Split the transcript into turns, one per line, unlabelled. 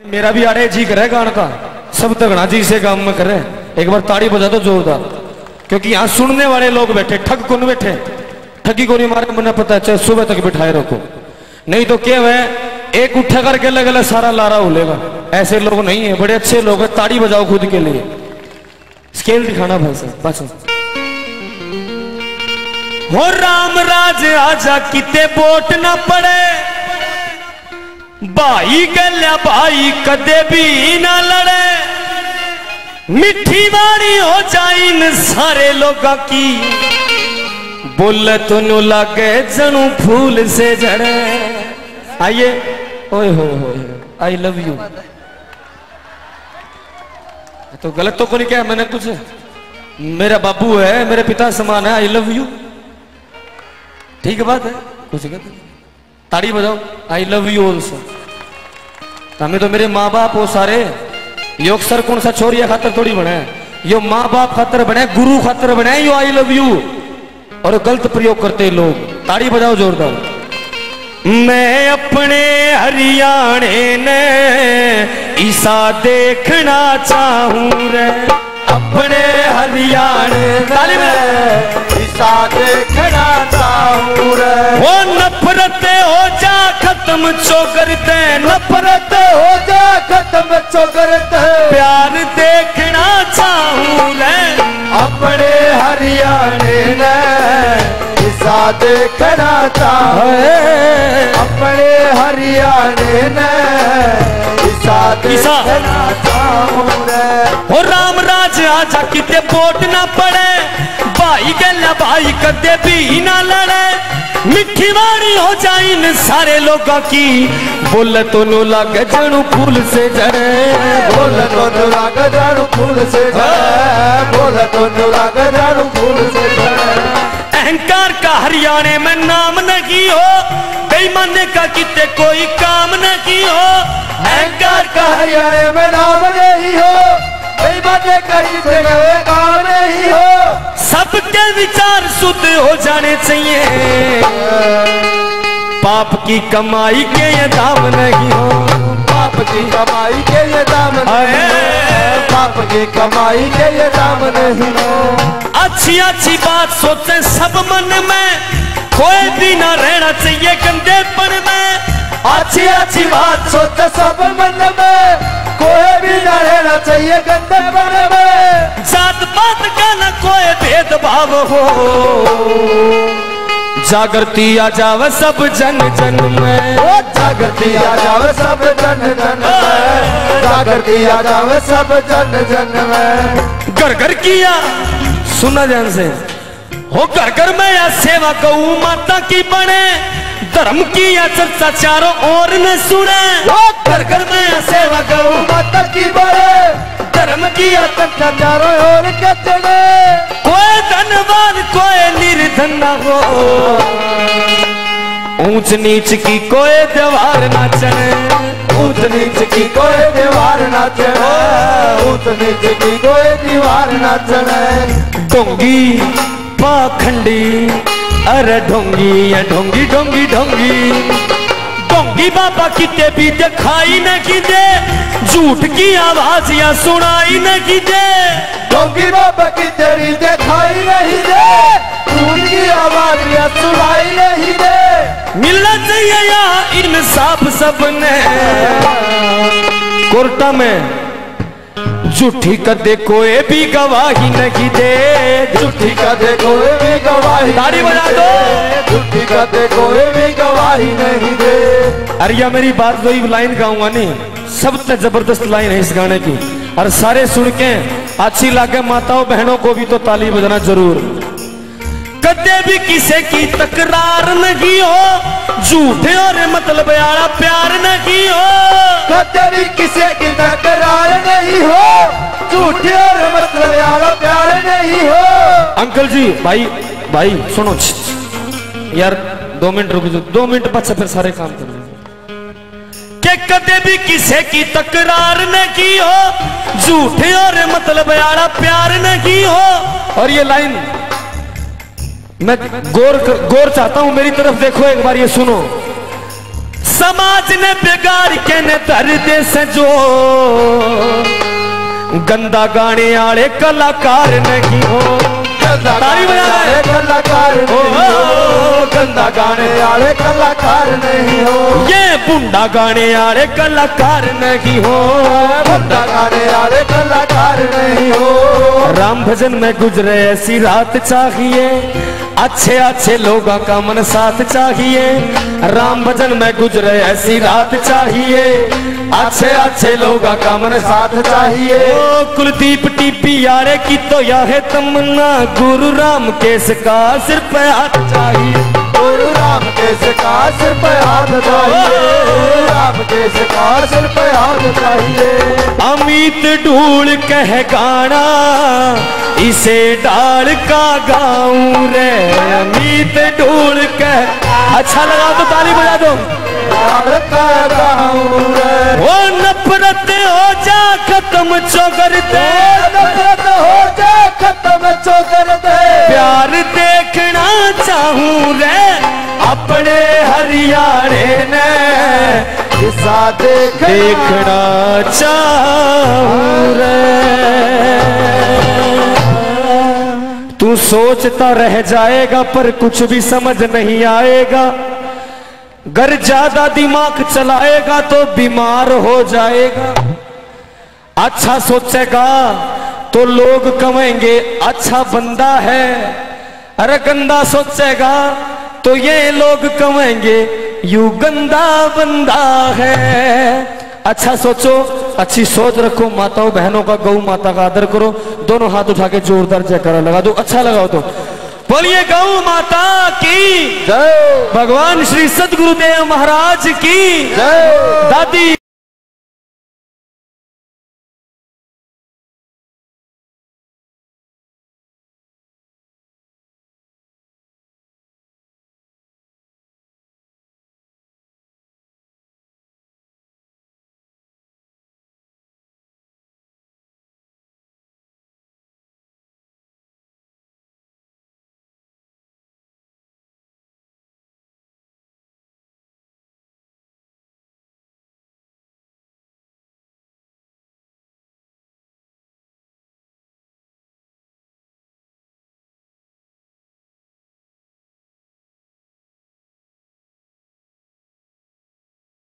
मेरा भी आड़े जी करे गान का। सब तगड़ा जी से काम में करे। एक बार ताड़ी बजा दो जोरदार। क्योंकि यहाँ सुनने वाले लोग बैठे, ठग कौन बैठे। ठगी को नहीं मारे मुझे पता चाहे सुबह तक बिठाए रखो। नहीं तो क्या है, एक उठा करके अलग अलग सारा लारा उलेगा। ऐसे लोग नहीं है, बड़े अच्छे लोग हैं, ताड़ी बजाओ खुद के लिए। स्केल दिखाना भाई साहब, बस। हो राम राज, आजा किते बोट ना पड़े। भाई गल्या भाई कदे भी ना लड़े। मिठी वाली हो जाए इन सारे लोगों की। बोल तो लागे जनू फूल से जड़े आइए, ओए हो हो आई लव यू तो गलत तो को नहीं मैंने कुछ मेरा बाबू है, मेरे पिता समान है आई लव यू ठीक बात है, कुछ कहते ताड़ी बजाओ आई लव यू ऑल्सो हमें तो मेरे माँ बाप वो सारे। योग सर कौन सा छोरिया खातर थोड़ी बने। यो माँ बाप खातर बने गुरु खातर बने यो आई लव यू और गलत प्रयोग करते लोग ताड़ी बजाओ जोरदार मैं अपने हरियाणे ने ईसा देखना चाहूँ रे। अपने हरियाणे ताली में
ईसा देखना चाहूँ रे।
वो नफरत हो खत्म चो करते
नफरत हो जा खत्म चो करते
प्यार देखना चाहूँ रे
अपने हरियाणे ने ईसा देखना चाहूँ अपने हरियाणे ने ईसा। देखना चाहूँ
हो राम राज आजा किते वोट ना पड़े। भाई गला भाई कदे भी ना लड़े। हो जाए इन सारे लोगों की। बोले तो नो लगे जणू फूल से जड़े
बोल तो नुराग जाणू फूल से झड़े बोल तो नुराग जाणू फूल से झड़े
अहंकार का हरियाणे में नाम नहीं हो। बेईमाने का किते कोई काम नहीं हो।
अहंकार का हरियाणे में नाम नहीं हो। बेईमाने कहीं जगह काम नहीं हो।
सबके विचार शुद्ध हो जाने चाहिए। पाप की कमाई के ये दाम नहीं हो।
पाप की कमाई के ये दाम नहीं पाप की कमाई के ये दाम नहीं हो।
अच्छी अच्छी बात सोचे सब मन में। कोई भी ना रहना चाहिए गंदेपन में।
अच्छी अच्छी बात सोच सब मन में। कोई भी न रहना चाहिए गंदे मन में।
जात पात का ना कोई भेदभाव हो। जागृति आ जावे सब जन जन में।
ओ जागृति आ जावे सब जन जन में। जागृति आ जावे सब जन जन में।
घर घर किया सुना ध्यान से। हो घर घर में या सेवा गौ माता की बने। धर्म की या चर्चा चारों ओर न सुने।
ओ घर घर में या सेवा गौ माता की बड़े धर्म की आतंका चारों ओर के चले
कोई धनवान, कोई निर्धन न हो। ऊंच नीच की कोई दीवार न चले
ऊंच नीच की कोई दीवार ना चढ़े। ऊंच नीच की कोई दीवार ना चढ़े।
ढोंगी, पाखंडी, अरे ढोंगी ढोंगी ढोंगी ढोंगी। ढोंगी बाबा किते भी दिखाई न कीजे झूठ की आवाज़ या सुनाई न कीजे
बाबा की तेरी दिखाई नहीं दे सुनाई नहीं
मिलना चाहिए या इंसाफ सबने। कोर्टा में झूठी कदे कोई भी गवाही नहीं दे
झूठी का देखो भी नहीं
बजा
दे। झूठी का देखो भी गवाही नहीं दे।
अरे या मेरी बात वही लाइन गाऊँगा नहीं। सबसे ज़बरदस्त लाइन है इस गाने की। और सारे सुन के अच्छी लागे माताओं बहनों को भी तो ताली बजाना ज़रूर। कदे भी किसी की तकरार नहीं हो झूठे और मतलब यारा प्यार नहीं हो।
कतरी किसी की तकरार नहीं हो झूठे और मतलब यार प्यार नहीं हो।
अंकल जी भाई भाई, सुनो यार, दो मिनट रुक जाओ। दो मिनट बाद फिर सारे काम कर के कदे भी किसी की तकरार न की हो, झूठे और मतलब यारा प्यार न की हो। और ये लाइन, मैं गौर गौर चाहता हूँ, मेरी तरफ़ देखो एक बार ये सुनो। समाज ने बिगाड़ के ने दर्द से जो। गंदा गाने आले कलाकार नहीं हो। ताली बजा।
कलाकार नहीं हो गंदा गाने वाले कलाकार नहीं हो।
ये बुंडा गाने आले कलाकार नहीं हो।
बंदा गाने वाले कलाकार नहीं हो।
राम भजन में गुजरे ऐसी रात चाहिए। अच्छे अच्छे लोगों का मन साथ चाहिए। राम भजन में गुजरे ऐसी रात चाहिए। अच्छे अच्छे लोगों का मन साथ
चाहिए।
ओ कुलदीप टीपी यारे की तो यह तमन्ना। गुरु राम केस का सिर पे हाथ चाहिए।
गुरु राम के का सिर पे हाथ चाहिए। राम के का सिर पे हाथ चाहिए।
अमित ढूल कह गाना। इसे डाल का गाऊं रे अमित ढूल कह अच्छा लगा तो ताली बजा दो।
लाल का गाऊं रे।
वो नफरत हो जा खत्म चौगर दे।
नफरत हो जा खत्म चौकर दे।
प्यार देखना चाहूँ रे अपने हरियाणे ने देखना चाहूँ तू सोचता रह जाएगा, पर कुछ भी समझ नहीं आएगा। घर ज़्यादा दिमाग चलाएगा तो बीमार हो जाएगा। अच्छा सोचेगा तो लोग कहेंगे अच्छा बंदा है। अरे गंदा सोचेगा तो ये लोग कहेंगे, यू गंदा बंदा है। अच्छा सोचो अच्छी सोच रखो माताओं बहनों का गौ माता का आदर करो। दोनों हाथ उठा के जोरदार जयकारा लगा दो अच्छा लगाओ तो। बोलिए गौ माता की।
जय।
भगवान श्री सदगुरुदेव महाराज की।
जय।
दादी